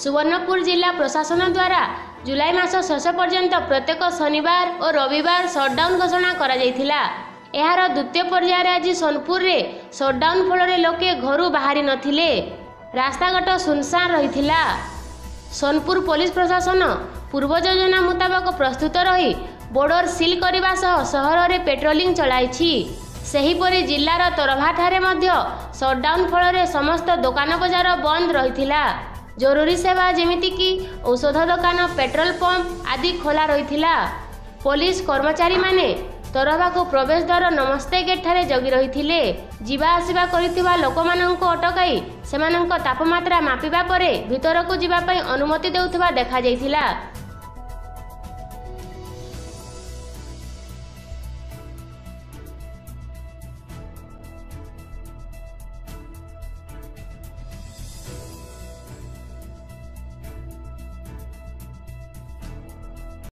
ସୁବର୍ଣ୍ଣପୁର ଜିଲ୍ଲା ପ୍ରଶାସନ ଦ୍ୱାରା ଜୁଲାଇ ମାସ ଶେଷ ପର୍ଯ୍ୟନ୍ତ ପ୍ରତ୍ୟେକ ଶନିବାର ଓ ରବିବାର ସଟ୍ଡାଉନ୍ ଘୋଷଣା କରାଯାଇଥିଲା। ଏହାର ଦ୍ୱିତୀୟ ପର୍ଯ୍ୟାୟରେ ଆଜି ସୋନପୁରରେ ସଟ୍ଡାଉନ୍ ଫଳରେ ଲୋକେ ଘରୁ ବାହାରି ନଥିଲେ। ରାସ୍ତାଘାଟ ସୁନସାନ ରହିଥିଲା। ସୋନପୁର ପୋଲିସ ପ୍ରଶାସନ ପୂର୍ବ ଯୋଜନା ମୁତାବକ ପ୍ରସ୍ତୁତ ରହି ବୋର୍ଡର ସିଲ୍ କରିବା ସହ ସହରରେ ପେଟ୍ରୋଲିଂ ଚଳାଇଛି। ସେହିପରି ଜିଲ୍ଲାର ତରଭାଠାରେ ମଧ୍ୟ ସଟ୍ଡାଉନ୍ ଫଳରେ ସମସ୍ତ ଦୋକାନ ବଜାର ବନ୍ଦ ରହିଥିଲା। ଜରୁରୀ ସେବା ଯେମିତିକି ଔଷଧ ଦୋକାନ ପେଟ୍ରୋଲ ପମ୍ପ ଆଦି ଖୋଲା ରହିଥିଲା। ପୋଲିସ କର୍ମଚାରୀମାନେ ତରଭାକୁ ପ୍ରବେଶ ଦ୍ୱାର ନମସ୍ତେ ଗେଟ୍ଠାରେ ଜଗି ରହିଥିଲେ। ଯିବା ଆସିବା କରିଥିବା ଲୋକମାନଙ୍କୁ ଅଟକାଇ ସେମାନଙ୍କ ତାପମାତ୍ରା ମାପିବା ପରେ ଭିତରକୁ ଯିବା ପାଇଁ ଅନୁମତି ଦେଉଥିବା ଦେଖାଯାଇଥିଲା।